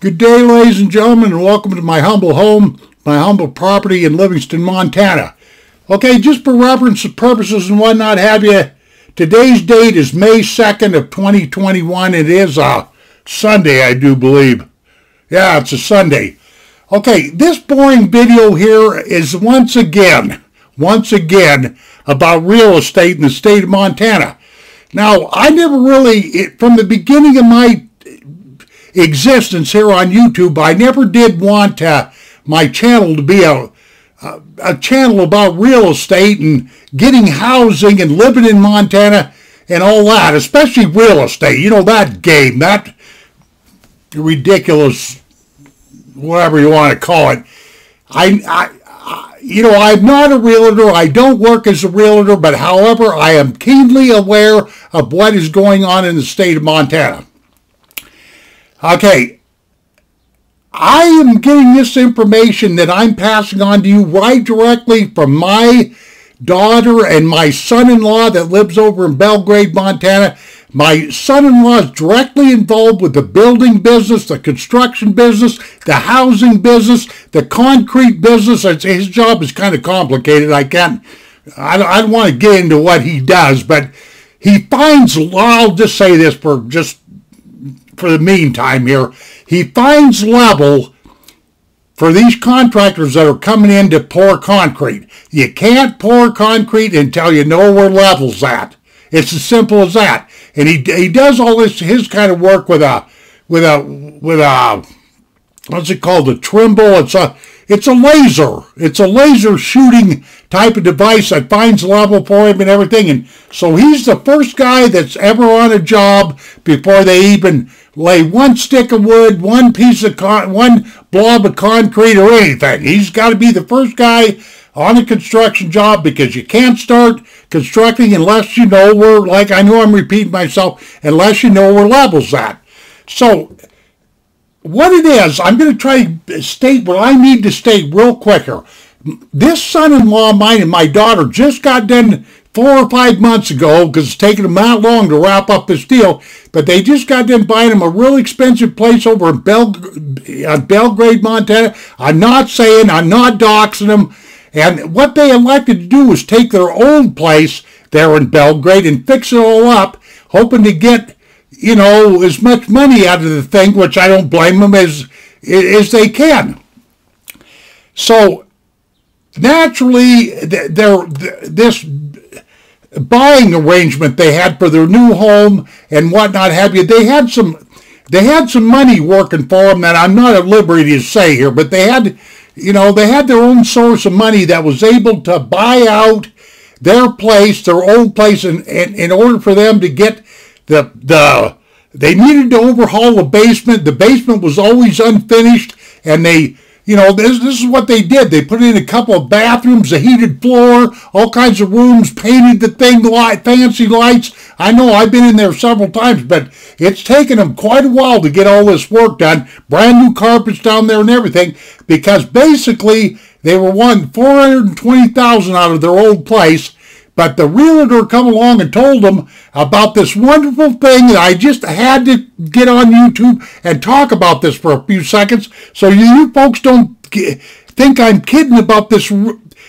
Good day, ladies and gentlemen, and welcome to my humble home, my humble property in Livingston, Montana. Okay, just for reference purposes and whatnot have you, today's date is May 2nd of 2021. It is a Sunday, I do believe. Yeah, it's a Sunday. Okay, this boring video here is once again, once again, about real estate in the state of Montana. Now, I never really, from the beginning of my existence here on YouTube, I never did want uh, my channel to be a, a, channel about real estate and getting housing and living in Montana and all that, especially real estate. You know, that game, that ridiculous, whatever you want to call it. I, I, I, you know, I'm not a realtor. I don't work as a realtor, but however, I am keenly aware of what is going on in the state of Montana. Okay, I am getting this information that I'm passing on to you right directly from my daughter and my son-in-law that lives over in Belgrade, Montana. My son-in-law is directly involved with the building business, the construction business, the housing business, the concrete business. His job is kind of complicated. I can't, I don't I don't want to get into what he does, but he finds, I'll just say this for just for the meantime here, he finds level for these contractors that are coming in to pour concrete. You can't pour concrete until you know where level's at. It's as simple as that. And he, he does all this his kind of work with a with a with a what's it called? The Trimble. It's a it's a laser. It's a laser shooting type of device that finds level for him and everything. And so he's the first guy that's ever on a job before they even lay one stick of wood, one piece of con- one blob of concrete or anything. He's got to be the first guy on a construction job because you can't start constructing unless you know where, like I know I'm repeating myself, unless you know where level's at. So what it is, I'm going to try to state what I need to state real quicker. This son-in-law of mine and my daughter just got done four or five months ago because it's taken them that long to wrap up this deal. But they just got done buying them a real expensive place over in Bel- Belgrade, Montana. I'm not saying, I'm not doxing them. And what they elected to do was take their old place there in Belgrade and fix it all up, hoping to get you know, as much money out of the thing, which I don't blame them as as they can. So naturally, there this buying arrangement they had for their new home and whatnot have you, they had some they had some money working for them that I'm not at liberty to say here, but they had, you know, they had their own source of money that was able to buy out their place, their old place, in, in, in order for them to get the the they needed to overhaul the basement. The basement was always unfinished, and they, you know, this this is what they did. They put in a couple of bathrooms, a heated floor, all kinds of rooms, painted the thing, light, fancy lights. I know I've been in there several times, but it's taken them quite a while to get all this work done. Brand new carpets down there and everything, because basically they were one four hundred and twenty thousand out of their old place but the realtor come along and told them about this wonderful thing that I just had to get on YouTube and talk about this for a few seconds so you folks don't think I'm kidding about this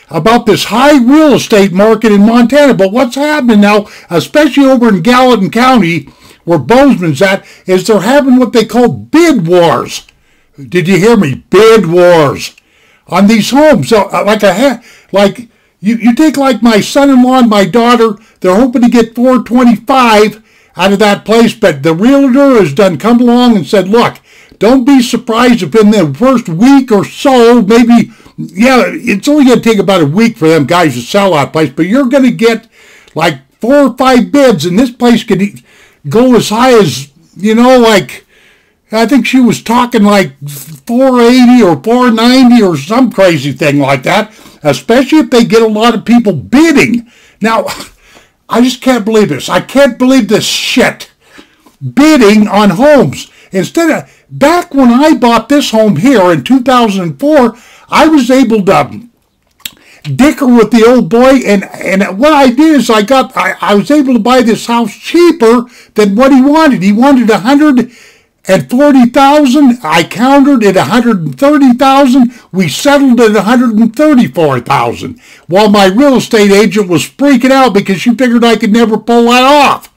about this high real estate market in Montana. But what's happening now, especially over in Gallatin County, where Bozeman's at, is they're having what they call bid wars. Did you hear me? Bid wars on these homes. So, uh, like a like you, you take like my son-in-law and my daughter, they're hoping to get 425 out of that place, but the realtor has done come along and said, look, don't be surprised if in the first week or so, maybe, yeah, it's only going to take about a week for them guys to sell that place, but you're going to get like four or five bids, and this place could go as high as, you know, like, I think she was talking like 480 or 490 or some crazy thing like that especially if they get a lot of people bidding. Now, I just can't believe this. I can't believe this shit. Bidding on homes. Instead of, back when I bought this home here in 2004, I was able to dicker with the old boy and and what I did is I got I, I was able to buy this house cheaper than what he wanted. He wanted a hundred at 40,000. I countered at 130,000. We settled at 134,000. While my real estate agent was freaking out because she figured I could never pull that off.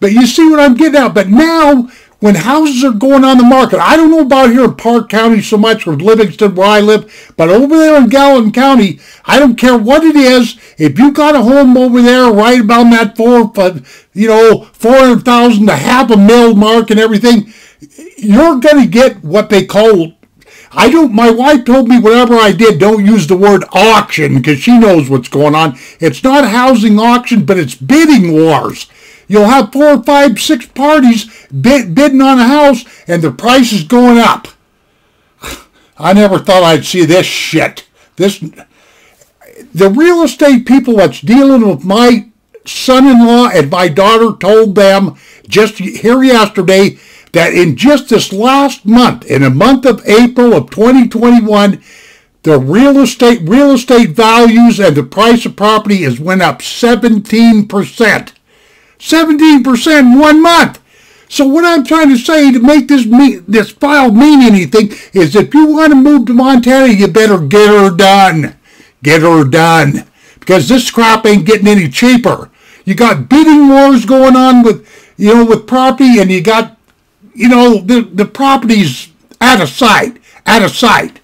But you see what I'm getting at. But now, when houses are going on the market, I don't know about here in Park County so much or Livingston where I live, but over there in Gallatin County, I don't care what it is. If you got a home over there right about that four, you know, 400,000 to half a mil mark and everything, you're going to get what they call I don't, my wife told me whatever I did, don't use the word auction because she knows what's going on. It's not housing auction, but it's bidding wars. You'll have four, five, six parties bid, bidding on a house and the price is going up. I never thought I'd see this shit. This, the real estate people that's dealing with my son-in-law and my daughter told them just here yesterday that in just this last month, in the month of April of 2021, the real estate real estate values and the price of property has went up 17%. 17% in one month. So what I'm trying to say to make this mean, this file mean anything is if you want to move to Montana, you better get her done. Get her done. Because this crap ain't getting any cheaper. You got bidding wars going on with, you know, with property and you got you know, the, the property's out of sight, out of sight.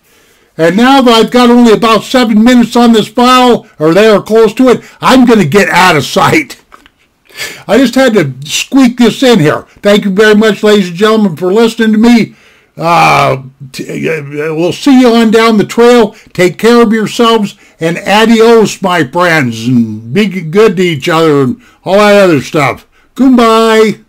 And now that I've got only about seven minutes on this file, or there close to it, I'm going to get out of sight. I just had to squeak this in here. Thank you very much, ladies and gentlemen, for listening to me. Uh, t- uh, we'll see you on down the trail. Take care of yourselves and adios, my friends, and be good to each other and all that other stuff. Goodbye.